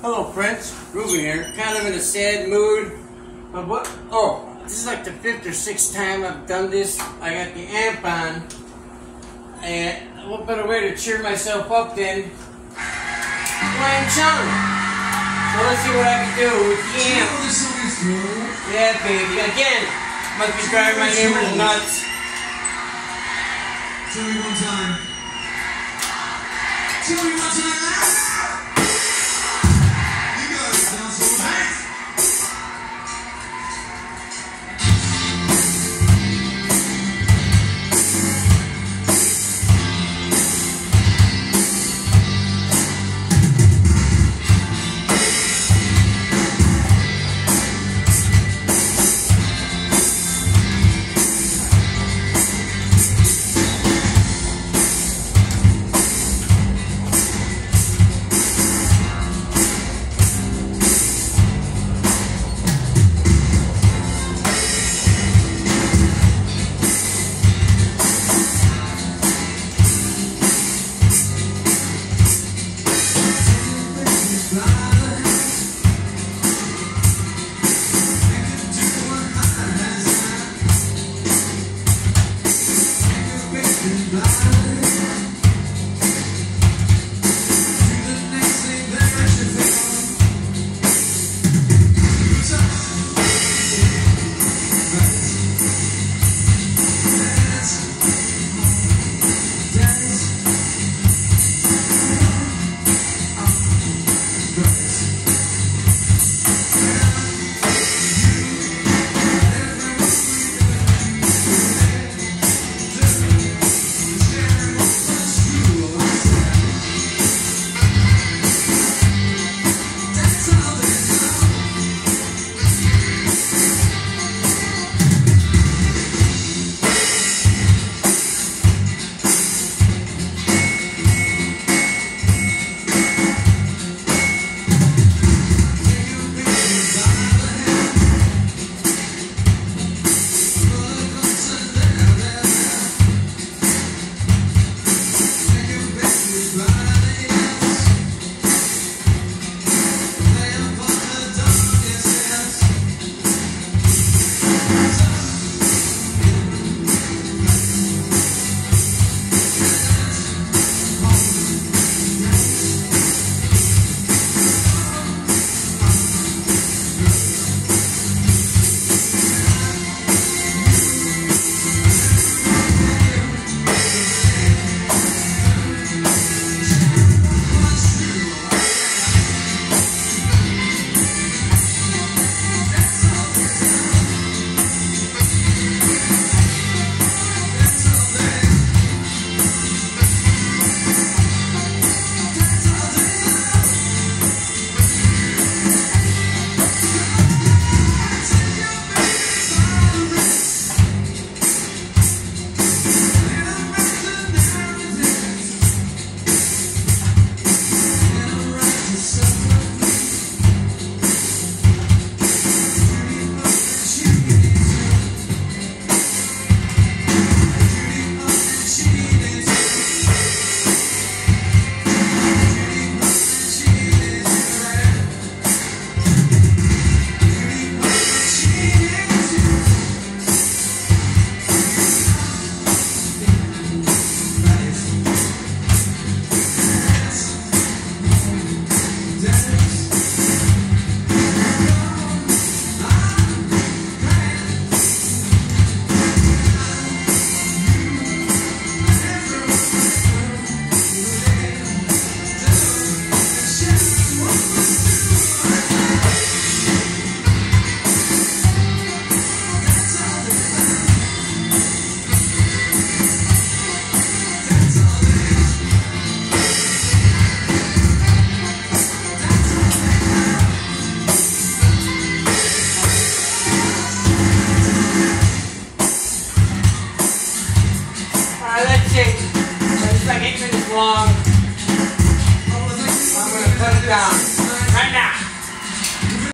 Hello, Prince. Ruben here. Kind of in a sad mood. But what? Oh, this is like the fifth or sixth time I've done this. I got the amp on. And what better way to cheer myself up than playing Chung? So let's see what I can do with the amp. Yeah, baby. Again, must be driving my neighbors nuts. Tell me one time. Tell me one time. That's it. It's like eight minutes long. I'm gonna put it down.